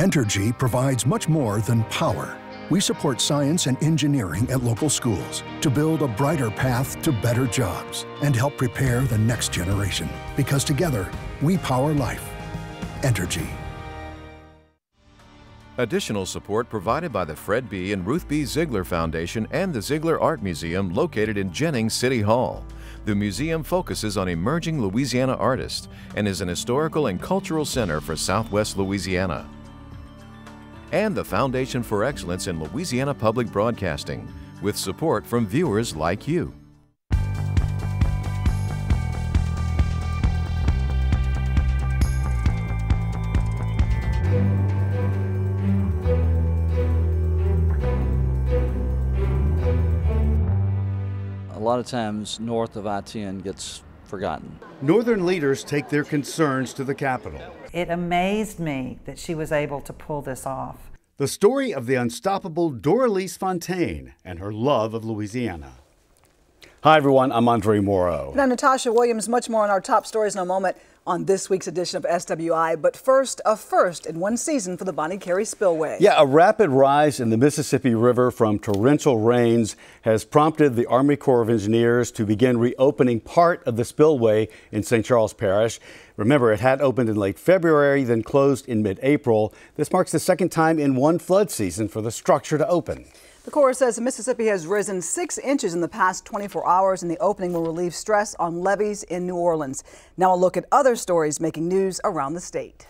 Entergy provides much more than power. We support science and engineering at local schools to build a brighter path to better jobs and help prepare the next generation. Because together, we power life. Entergy. Additional support provided by the Fred B. and Ruth B. Zigler Foundation and the Zigler Art Museum located in Jennings City Hall. The museum focuses on emerging Louisiana artists and is an historical and cultural center for Southwest Louisiana. And the Foundation for Excellence in Louisiana Public Broadcasting, with support from viewers like you. A lot of times north of I-10 gets forgotten. Northern leaders take their concerns to the Capitol. It amazed me that she was able to pull this off. The story of the unstoppable Doralice Fontaine and her love of Louisiana. Hi, everyone. I'm Andre Morrow. And I'm Natasha Williams. Much more on our top stories in a moment on this week's edition of SWI. But first, a first in one season for the Bonnet Carré Spillway. Yeah, a rapid rise in the Mississippi River from torrential rains has prompted the Army Corps of Engineers to begin reopening part of the spillway in St. Charles Parish. Remember, it had opened in late February, then closed in mid April. This marks the second time in one flood season for the structure to open. The Corps says Mississippi has risen six inches in the past 24 hours, and the opening will relieve stress on levees in New Orleans. Now, a look at other stories making news around the state.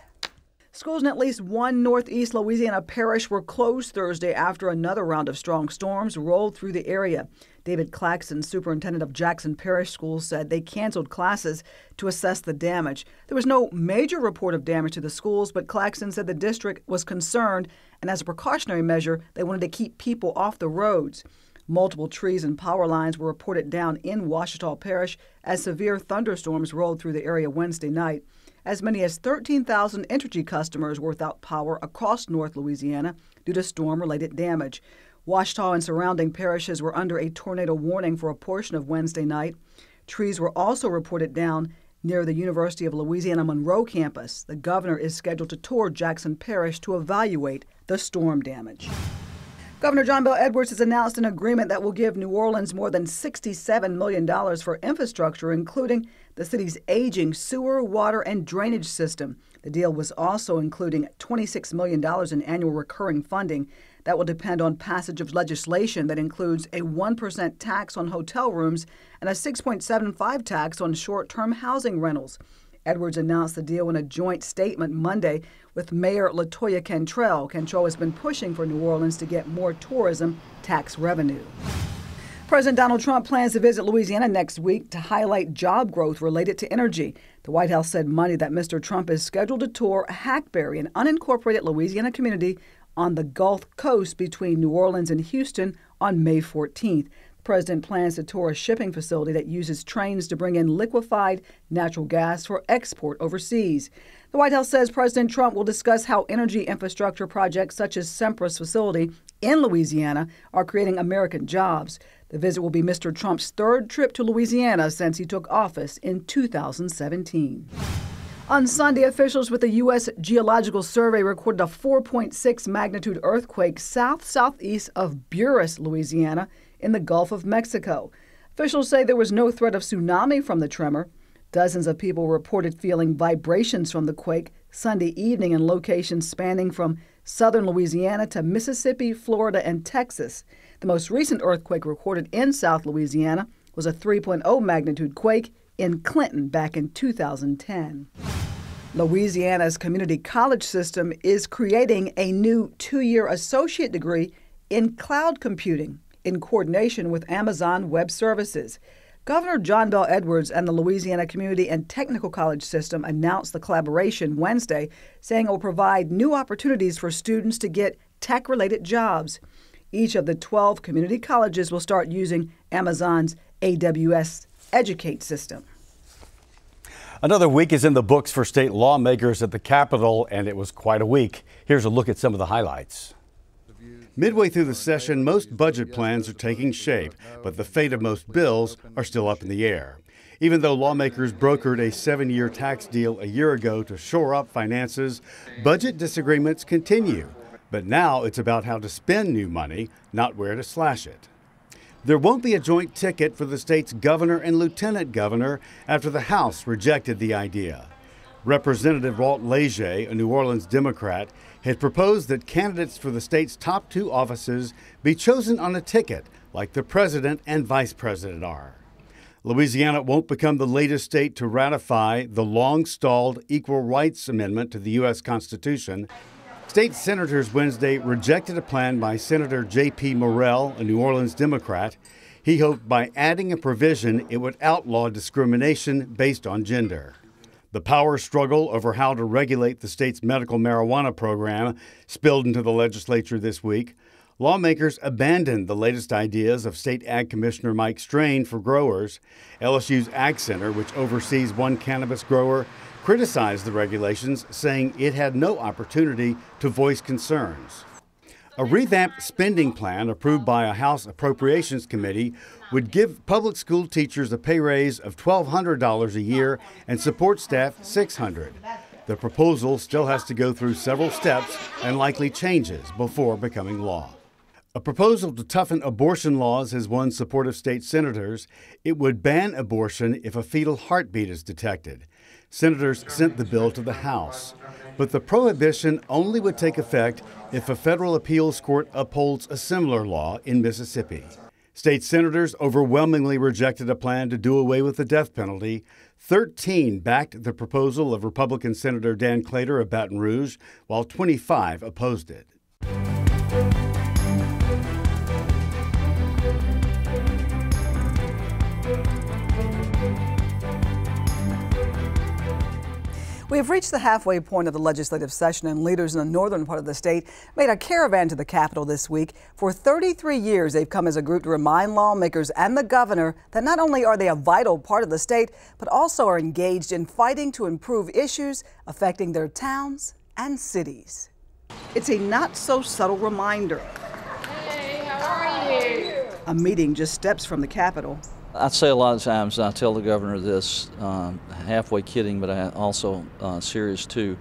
Schools in at least one northeast Louisiana parish were closed Thursday after another round of strong storms rolled through the area. David Claxton, superintendent of Jackson Parish Schools, said they canceled classes to assess the damage. There was no major report of damage to the schools, but Claxton said the district was concerned, and as a precautionary measure, they wanted to keep people off the roads. Multiple trees and power lines were reported down in Ouachita Parish as severe thunderstorms rolled through the area Wednesday night. As many as 13,000 Entergy customers were without power across North Louisiana due to storm related damage. Ouachita and surrounding parishes were under a tornado warning for a portion of Wednesday night. Trees were also reported down near the University of Louisiana Monroe campus. The governor is scheduled to tour Jackson Parish to evaluate the storm damage. Governor John Bel Edwards has announced an agreement that will give New Orleans more than $67 million for infrastructure, including the city's aging sewer, water, and drainage system. The deal was also including $26 million in annual recurring funding. That will depend on passage of legislation that includes a 1% tax on hotel rooms and a 6.75 tax on short term housing rentals. Edwards announced the deal in a joint statement Monday with Mayor Latoya Cantrell. Cantrell has been pushing for New Orleans to get more tourism tax revenue. President Donald Trump plans to visit Louisiana next week to highlight job growth related to energy. The White House said Monday that Mr. Trump is scheduled to tour Hackberry, an unincorporated Louisiana community on the Gulf Coast between New Orleans and Houston on May 14th. President plans to tour a shipping facility that uses trains to bring in liquefied natural gas for export overseas. The White House says President Trump will discuss how energy infrastructure projects such as Sempra's facility in Louisiana are creating American jobs. The visit will be Mr. Trump's third trip to Louisiana since he took office in 2017. On Sunday, officials with the U.S. Geological Survey recorded a 4.6 magnitude earthquake south southeast of Buras, Louisiana, in the Gulf of Mexico. Officials say there was no threat of tsunami from the tremor. Dozens of people reported feeling vibrations from the quake Sunday evening in locations spanning from southern Louisiana to Mississippi, Florida, and Texas. The most recent earthquake recorded in South Louisiana was a 3.0 magnitude quake in Clinton back in 2010. Louisiana's community college system is creating a new two year associate degree in cloud computing in coordination with Amazon Web Services. Governor John Bel Edwards and the Louisiana Community and Technical College System announced the collaboration Wednesday, saying it will provide new opportunities for students to get tech related jobs. Each of the 12 community colleges will start using Amazon's AWS Educate system. Another week is in the books for state lawmakers at the Capitol, and it was quite a week. Here's a look at some of the highlights. Midway through the session, most budget plans are taking shape, but the fate of most bills are still up in the air. Even though lawmakers brokered a seven year tax deal a year ago to shore up finances, budget disagreements continue. But now it's about how to spend new money, not where to slash it. There won't be a joint ticket for the state's governor and lieutenant governor after the House rejected the idea. Representative Walt Leger, a New Orleans Democrat, had proposed that candidates for the state's top two offices be chosen on a ticket, like the president and vice president are. Louisiana won't become the latest state to ratify the long stalled Equal Rights Amendment to the U.S. Constitution. State senators Wednesday rejected a plan by Senator J.P. Morrell, a New Orleans Democrat. He hoped by adding a provision it would outlaw discrimination based on gender. The power struggle over how to regulate the state's medical marijuana program spilled into the legislature this week lawmakers abandoned the latest ideas of State Ag Commissioner Mike Strain for growers. LSU's Ag Center, which oversees one cannabis grower, criticized the regulations, saying it had no opportunity to voice concerns. A revamped spending plan approved by a House Appropriations Committee would give public school teachers a pay raise of $1,200 a year and support staff $600. The proposal still has to go through several steps and likely changes before becoming law. A proposal to toughen abortion laws has won support of state senators. It would ban abortion if a fetal heartbeat is detected. Senators sent the bill to the House. But the prohibition only would take effect if a federal appeals court upholds a similar law in Mississippi. State senators overwhelmingly rejected a plan to do away with the death penalty. 13 backed the proposal of Republican Senator Dan Claitor of Baton Rouge, while 25 opposed it. We have reached the halfway point of the legislative session, and leaders in the northern part of the state made a caravan to the Capitol this week. For 33 years, they've come as a group to remind lawmakers and the governor that not only are they a vital part of the state, but also are engaged in fighting to improve issues affecting their towns and cities. It's a not so subtle reminder. Hey, how are you? A meeting just steps from the Capitol. I say a lot of times, and I tell the governor this, um, halfway kidding, but I also uh, serious too,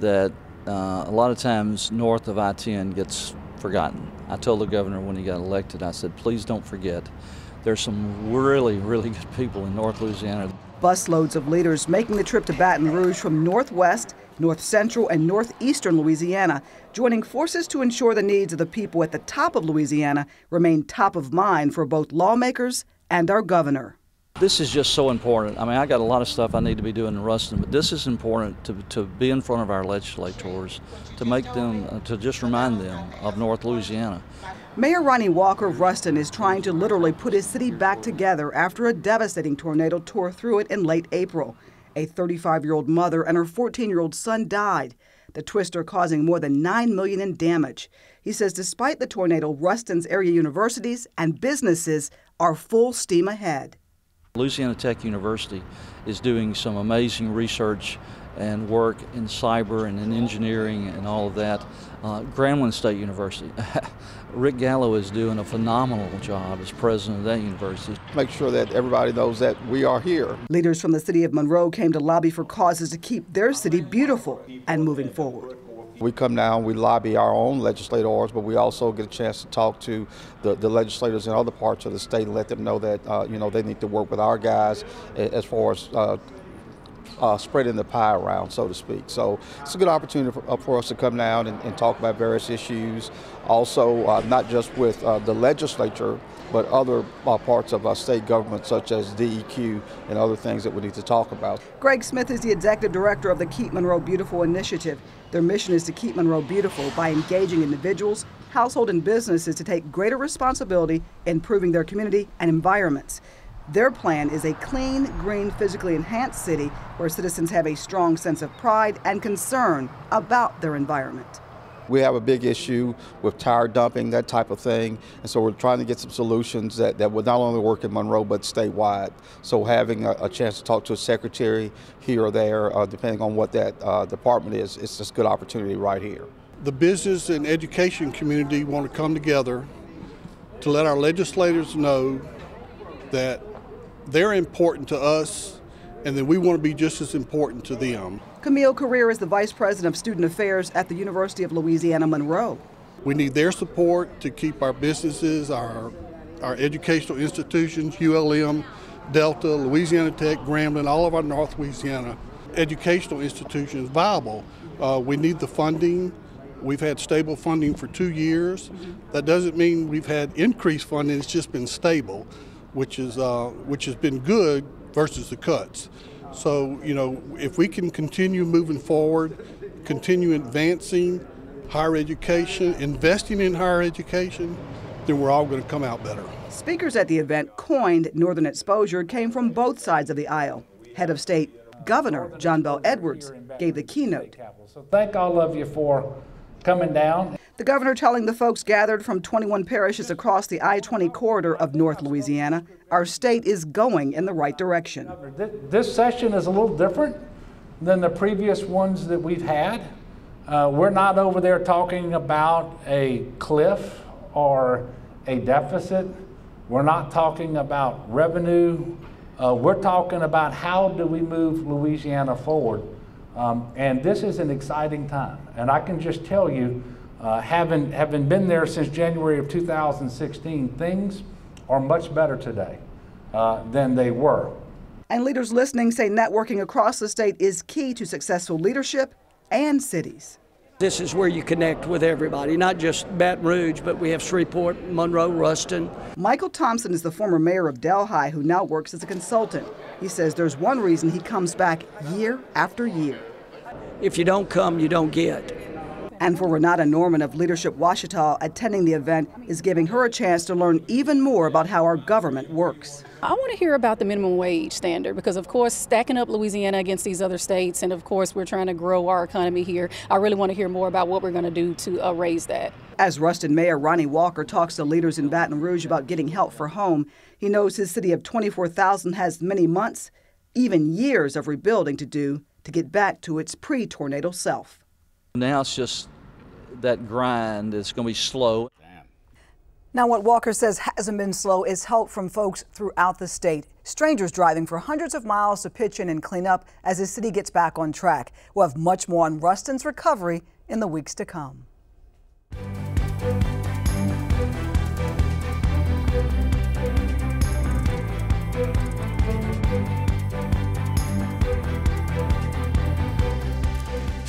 that uh, a lot of times north of I-10 gets forgotten. I told the governor when he got elected, I said, please don't forget. There's some really, really good people in North Louisiana. Busloads of leaders making the trip to Baton Rouge from Northwest, North Central, and Northeastern Louisiana, joining forces to ensure the needs of the people at the top of Louisiana remain top of mind for both lawmakers and our governor. This is just so important. I mean, I got a lot of stuff I need to be doing in Ruston, but this is important to, to be in front of our legislators, to make them, uh, to just remind them of North Louisiana. Mayor Ronnie Walker of Ruston is trying to literally put his city back together after a devastating tornado tore through it in late April. A 35 year old mother and her 14 year old son died, the twister causing more than 9 million in damage. He says despite the tornado, Ruston's area universities and businesses are full steam ahead. Louisiana Tech University is doing some amazing research and work in cyber and in engineering and all of that. Uh, Grambling State University, Rick Gallot is doing a phenomenal job as president of that university. Make sure that everybody knows that we are here. Leaders from the city of Monroe came to lobby for causes to keep their city beautiful and moving forward. We come down, we lobby our own legislators, but we also get a chance to talk to the, the legislators in other parts of the state and let them know that uh, you know they need to work with our guys as far as uh, uh, spreading the pie around, so to speak. So it's a good opportunity for, uh, for us to come down and, and, talk about various issues. Also, uh, not just with uh, the legislature, but other uh, parts of our state government, such as DEQ and other things that we need to talk about. Greg Smith is the executive director of the Keep Monroe Beautiful initiative. Their mission is to keep Monroe beautiful by engaging individuals, household, and businesses to take greater responsibility in improving their community and environments. Their plan is a clean, green, physically enhanced city where citizens have a strong sense of pride and concern about their environment. We have a big issue with tire dumping, that type of thing. And so we're trying to get some solutions that, that would not only work in Monroe but statewide. So having a, a chance to talk to a secretary here or there, uh, depending on what that uh, department is, it's just a good opportunity right here. The business and education community want to come together to let our legislators know that they're important to us, and that we want to be just as important to them. Camille Carrier is the Vice President of Student Affairs at the University of Louisiana Monroe. We need their support to keep our businesses, our, our educational institutions, ULM, Delta, Louisiana Tech, Grambling, all of our North Louisiana educational institutions viable. Uh, we need the funding. We've had stable funding for two years. That doesn't mean we've had increased funding. It's just been stable, which is uh, which has been good versus the cuts. So you know, if we can continue moving forward, continue advancing higher education, investing in higher education, then we're all going to come out better. Speakers at the event coined Northern Exposure came from both sides of the aisle. Head of State Governor John Bel Edwards gave the keynote. So thank all of you for coming down. The governor telling the folks gathered from 21 parishes across the I 20 corridor of North Louisiana, our state is going in the right direction. This session is a little different than the previous ones that we've had. Uh, we're not over there talking about a cliff or a deficit. We're not talking about revenue. Uh, we're talking about how do we move Louisiana forward. Um, and this is an exciting time. And I can just tell you, uh, having, having been there since January of 2016, things are much better today uh, than they were. And leaders listening say networking across the state is key to successful leadership and cities. This is where you connect with everybody, not just Baton Rouge, but we have Shreveport, Monroe, Ruston. Michael Thompson is the former mayor of Delhi who now works as a consultant. He says there's one reason he comes back year after year. If you don't come, you don't get. And for Renata Norman of Leadership Ouachita, attending the event is giving her a chance to learn even more about how our government works. I want to hear about the minimum wage standard because, of course, stacking up Louisiana against these other states, and of course, we're trying to grow our economy here. I really want to hear more about what we're going to do to uh, raise that. As Ruston Mayor Ronnie Walker talks to leaders in Baton Rouge about getting help for home, he knows his city of 24,000 has many months, even years of rebuilding to do to get back to its pre tornado self. Now it's just that grind. It's going to be slow. Now, what Walker says hasn't been slow is help from folks throughout the state. Strangers driving for hundreds of miles to pitch in and clean up as the city gets back on track. We'll have much more on Ruston's recovery in the weeks to come.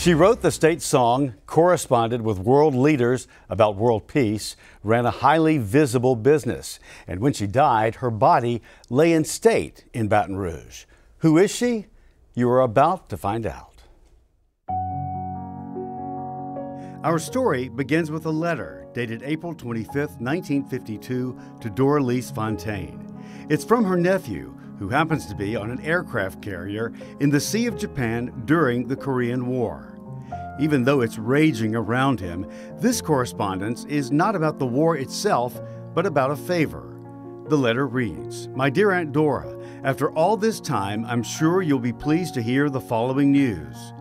She wrote the state song, corresponded with world leaders about world peace, ran a highly visible business, and when she died, her body lay in state in Baton Rouge. Who is she? You are about to find out. Our story begins with a letter dated April 25, 1952, to Dora Doralice Fontaine. It's from her nephew, who happens to be on an aircraft carrier in the Sea of Japan during the Korean War. Even though it's raging around him, this correspondence is not about the war itself, but about a favor. The letter reads My dear Aunt Dora, after all this time, I'm sure you'll be pleased to hear the following news.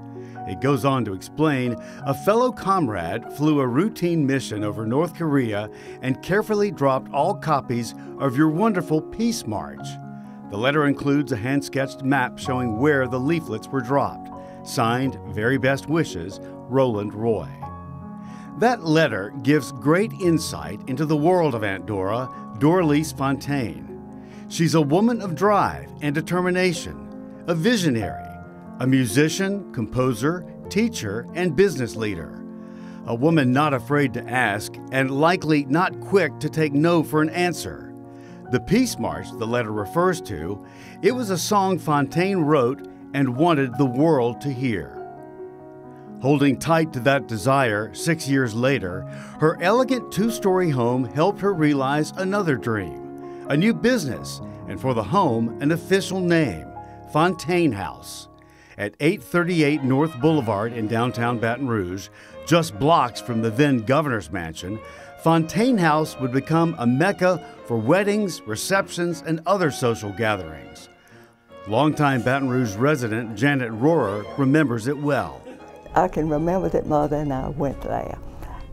It goes on to explain a fellow comrade flew a routine mission over North Korea and carefully dropped all copies of your wonderful Peace March. The letter includes a hand sketched map showing where the leaflets were dropped. Signed, Very Best Wishes, Roland Roy. That letter gives great insight into the world of Aunt Dora, Doralice Fontaine. She's a woman of drive and determination, a visionary, a musician, composer, teacher, and business leader. A woman not afraid to ask and likely not quick to take no for an answer. The Peace March the letter refers to, it was a song Fontaine wrote and wanted the world to hear. Holding tight to that desire six years later, her elegant two story home helped her realize another dream a new business, and for the home, an official name Fontaine House. At 838 North Boulevard in downtown Baton Rouge, just blocks from the then governor's mansion, Fontaine House would become a mecca for weddings, receptions, and other social gatherings. Longtime Baton Rouge resident Janet Rohrer remembers it well. I can remember that Mother and I went there.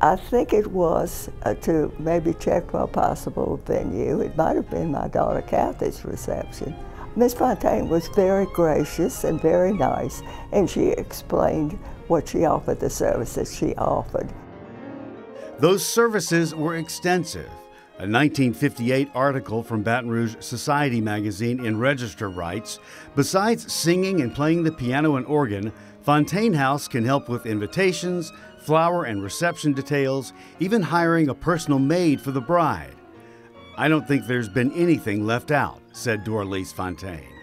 I think it was uh, to maybe check for a possible venue. It might have been my daughter Kathy's reception. Miss Fontaine was very gracious and very nice, and she explained what she offered, the services she offered. Those services were extensive. A 1958 article from Baton Rouge Society magazine in Register writes Besides singing and playing the piano and organ, Fontaine House can help with invitations, flower and reception details, even hiring a personal maid for the bride. I don't think there's been anything left out, said Doralice Fontaine.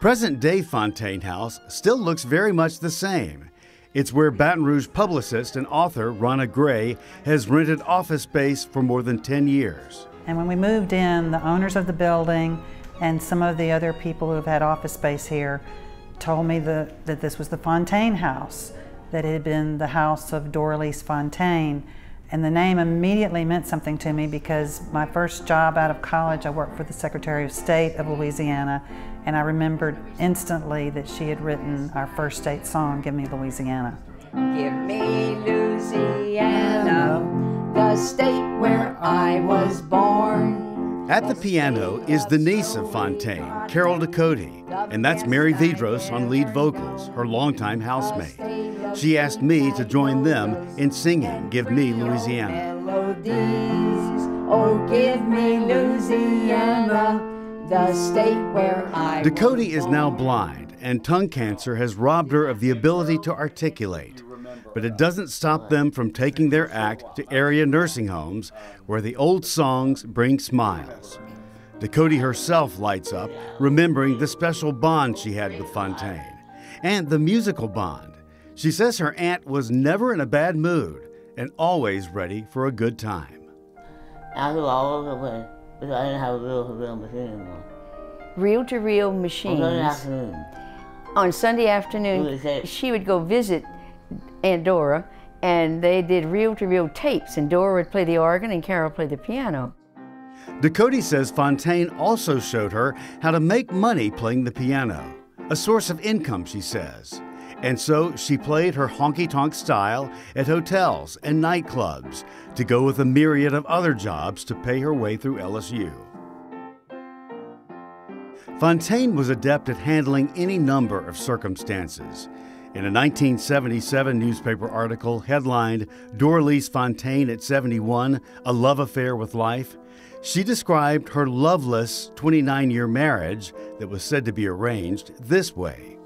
Present day Fontaine House still looks very much the same. It's where Baton Rouge publicist and author Ronna Gray has rented office space for more than 10 years. And when we moved in, the owners of the building and some of the other people who have had office space here told me the, that this was the Fontaine House, that it had been the house of Doralice Fontaine. And the name immediately meant something to me because my first job out of college, I worked for the Secretary of State of Louisiana, and I remembered instantly that she had written our first state song, Give Me Louisiana. Give me Louisiana, the state where I was born. At the piano is the niece of Fontaine, Carol Ducote, and that's Mary Vidros on lead vocals, her longtime housemate. She asked me to join them in singing Give Me Louisiana. Oh, give me Louisiana, the state where I Ducote is now blind, and tongue cancer has robbed her of the ability to articulate. But it doesn't stop them from taking their act to area nursing homes where the old songs bring smiles. Ducote herself lights up, remembering the special bond she had with Fontaine and the musical bond. She says her aunt was never in a bad mood and always ready for a good time. I knew all over the way because I didn't have a reel to reel machine anymore. Reel to reel machines. On Sunday afternoon. On Sunday afternoon, she would go visit Aunt Dora, and they did reel to reel tapes, and Dora would play the organ and Carol played the piano. Ducote says Fontaine also showed her how to make money playing the piano, a source of income, she says. And so she played her honky tonk style at hotels and nightclubs to go with a myriad of other jobs to pay her way through LSU. Fontaine was adept at handling any number of circumstances. In a 1977 newspaper article headlined Doralice Fontaine at 71 A Love Affair with Life, she described her loveless 29 year marriage that was said to be arranged this way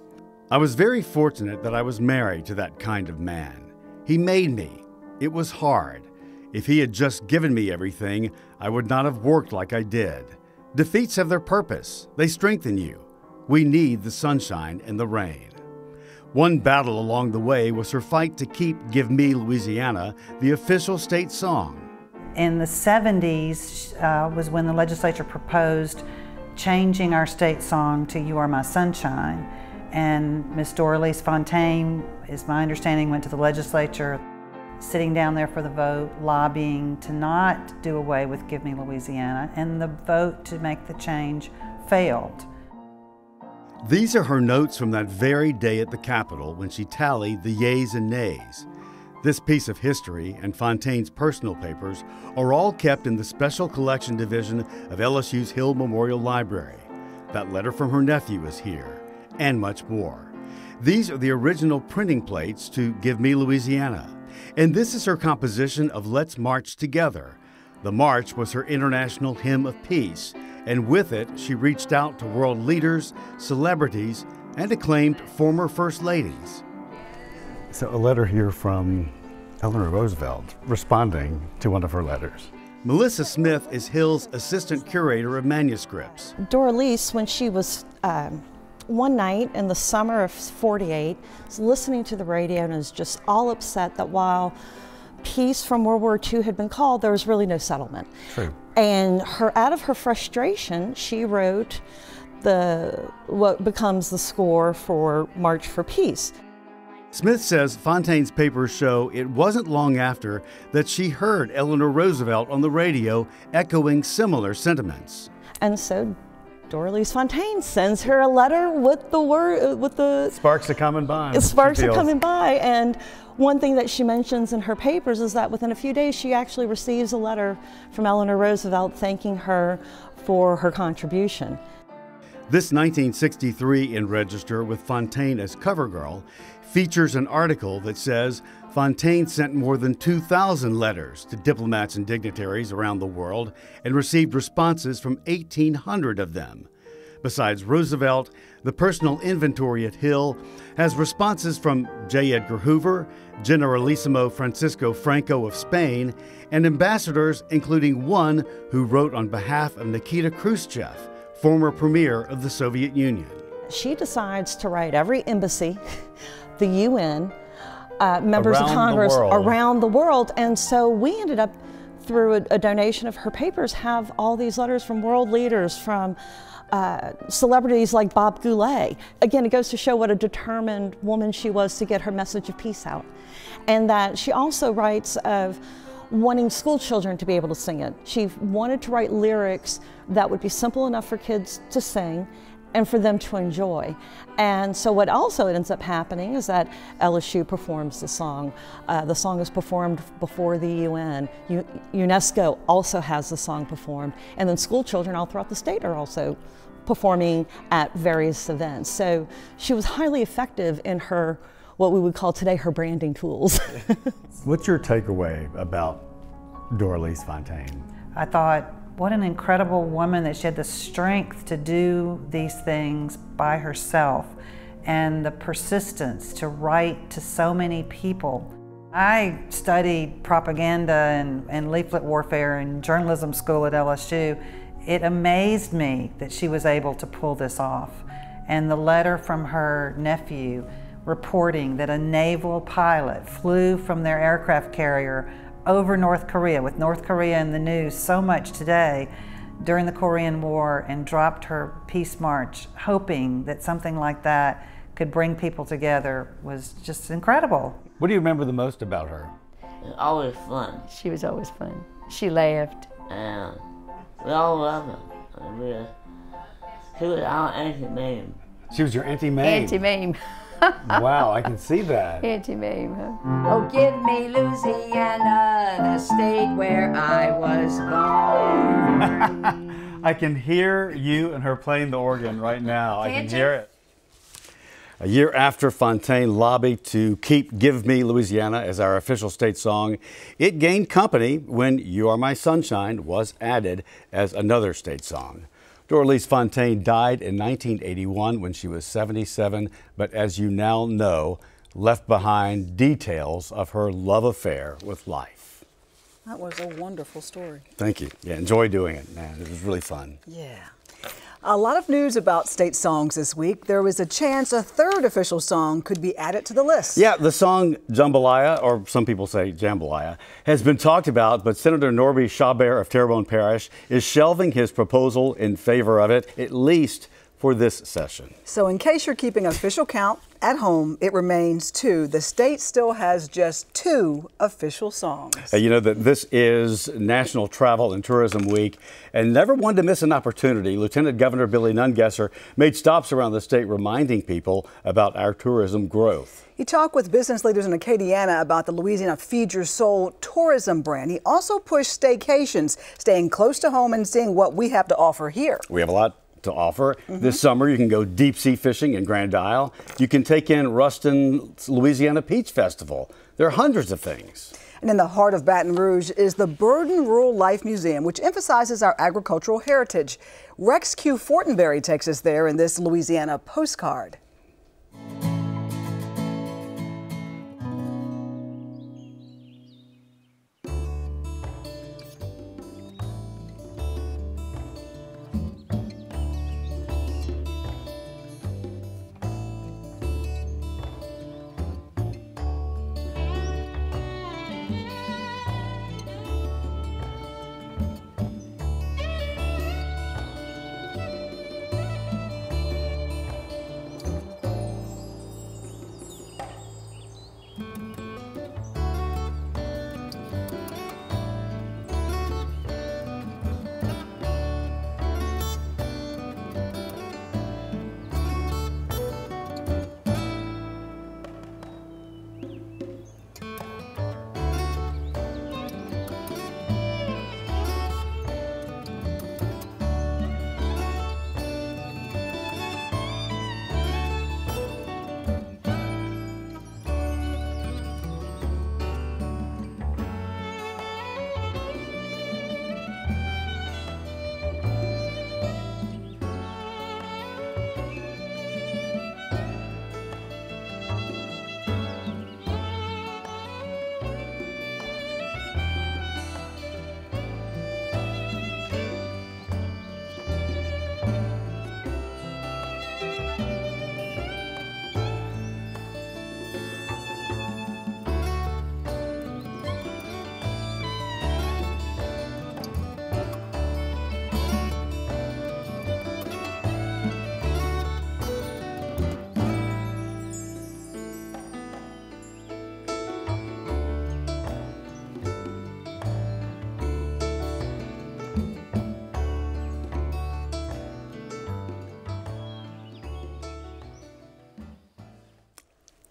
I was very fortunate that I was married to that kind of man. He made me. It was hard. If he had just given me everything, I would not have worked like I did. Defeats have their purpose, they strengthen you. We need the sunshine and the rain. One battle along the way was her fight to keep Give Me Louisiana the official state song. In the 70s uh, was when the legislature proposed changing our state song to You Are My Sunshine. And Miss Doralice Fontaine, is my understanding, went to the legislature, sitting down there for the vote, lobbying to not do away with Give Me Louisiana, and the vote to make the change failed. These are her notes from that very day at the Capitol when she tallied the yeas and nays. This piece of history and Fontaine's personal papers are all kept in the Special Collection Division of LSU's Hill Memorial Library. That letter from her nephew is here, and much more. These are the original printing plates to Give Me Louisiana, and this is her composition of Let's March Together. The march was her international hymn of peace, and with it, she reached out to world leaders, celebrities, and acclaimed former First Ladies. So, a letter here from Eleanor Roosevelt responding to one of her letters. Melissa Smith is Hill's assistant curator of manuscripts. Doralice, when she was um, one night in the summer of 48, was listening to the radio and was just all upset that while peace from World War II had been called, there was really no settlement. True. And her, out of her frustration, she wrote the what becomes the score for March for Peace. Smith says Fontaine's papers show it wasn't long after that she heard Eleanor Roosevelt on the radio echoing similar sentiments. And so Doralice Fontaine sends her a letter with the word with the sparks are coming by. Sparks are coming by, and one thing that she mentions in her papers is that within a few days she actually receives a letter from Eleanor Roosevelt thanking her for her contribution. This 1963 in Register with Fontaine as cover girl features an article that says Fontaine sent more than 2,000 letters to diplomats and dignitaries around the world and received responses from 1,800 of them. Besides Roosevelt, the personal inventory at Hill has responses from J. Edgar Hoover, Generalissimo Francisco Franco of Spain, and ambassadors, including one who wrote on behalf of Nikita Khrushchev, former premier of the Soviet Union. She decides to write every embassy, the UN, uh, members Around of Congress world. around the world. And so we ended up, through a, a donation of her papers, have all these letters from world leaders, from uh, celebrities like Bob Goulet. Again, it goes to show what a determined woman she was to get her message of peace out. And that she also writes of wanting school children to be able to sing it. She wanted to write lyrics that would be simple enough for kids to sing and for them to enjoy. And so what also ends up happening is that LSU performs the song. Uh, the song is performed before the UN. U- UNESCO also has the song performed. And then school children all throughout the state are also performing at various events. So she was highly effective in her, what we would call today her branding tools. What's your takeaway about Doralice Fontaine? I thought, what an incredible woman that she had the strength to do these things by herself and the persistence to write to so many people. I studied propaganda and, and leaflet warfare in journalism school at LSU. It amazed me that she was able to pull this off. And the letter from her nephew reporting that a naval pilot flew from their aircraft carrier over North Korea, with North Korea in the news so much today during the Korean War, and dropped her peace march, hoping that something like that could bring people together, was just incredible. What do you remember the most about her? Always fun. She was always fun. She laughed. And we all love her. And she was our auntie Mame. She was your Auntie Mae. Auntie Mame. wow, I can see that. Auntie Mame, huh? Oh, give me Louisiana, the state where I was born. I can hear you and her playing the organ right now. I can Can't you? hear it. A year after Fontaine lobbied to keep Give Me Louisiana as our official state song, it gained company when You Are My Sunshine was added as another state song. Doralice Fontaine died in 1981 when she was 77, but as you now know, left behind details of her love affair with life. That was a wonderful story. Thank you. Yeah, enjoy doing it, man. It was really fun. Yeah. A lot of news about state songs this week. There was a chance a third official song could be added to the list. Yeah, the song Jambalaya, or some people say Jambalaya, has been talked about, but Senator Norby Chabert of Terrebonne Parish is shelving his proposal in favor of it, at least for this session. So, in case you're keeping official count at home, it remains two. The state still has just two official songs. Uh, you know that this is National Travel and Tourism Week, and never one to miss an opportunity. Lieutenant Governor Billy Nungesser made stops around the state reminding people about our tourism growth. He talked with business leaders in Acadiana about the Louisiana Feed Your Soul tourism brand. He also pushed staycations, staying close to home and seeing what we have to offer here. We have a lot to offer. This summer, you can go deep sea fishing in Grand Isle. You can take in Ruston, Louisiana Peach Festival. There are hundreds of things. And in the heart of Baton Rouge is the Burden Rural Life Museum, which emphasizes our agricultural heritage. Rex Q. Fortenberry takes us there in this Louisiana postcard.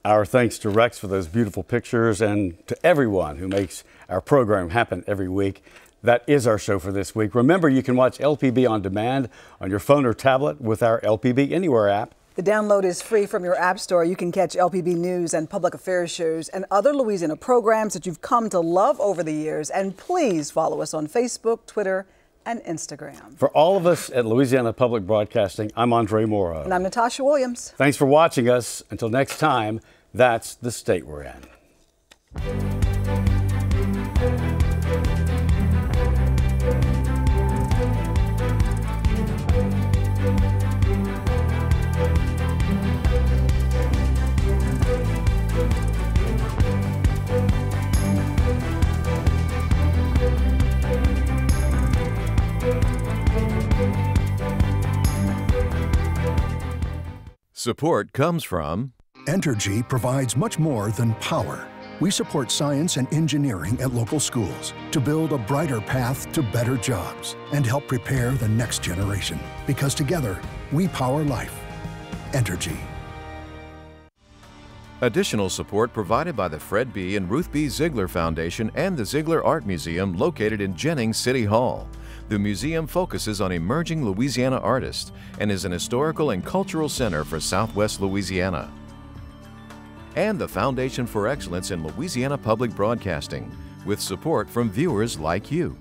Our thanks to Rex for those beautiful pictures and to everyone who makes our program happen every week. That is our show for this week. Remember, you can watch LPB on demand on your phone or tablet with our LPB Anywhere app. The download is free from your app store. You can catch LPB news and public affairs shows and other Louisiana programs that you've come to love over the years. And please follow us on Facebook, Twitter, and Instagram. For all of us at Louisiana Public Broadcasting, I'm Andre Morrow. And I'm Natasha Williams. Thanks for watching us. Until next time, that's the state we're in. Support comes from Entergy provides much more than power. We support science and engineering at local schools to build a brighter path to better jobs and help prepare the next generation. Because together, we power life. Entergy. Additional support provided by the Fred B. and Ruth B. Zigler Foundation and the Zigler Art Museum located in Jennings City Hall. The museum focuses on emerging Louisiana artists and is an historical and cultural center for Southwest Louisiana and the Foundation for Excellence in Louisiana Public Broadcasting, with support from viewers like you.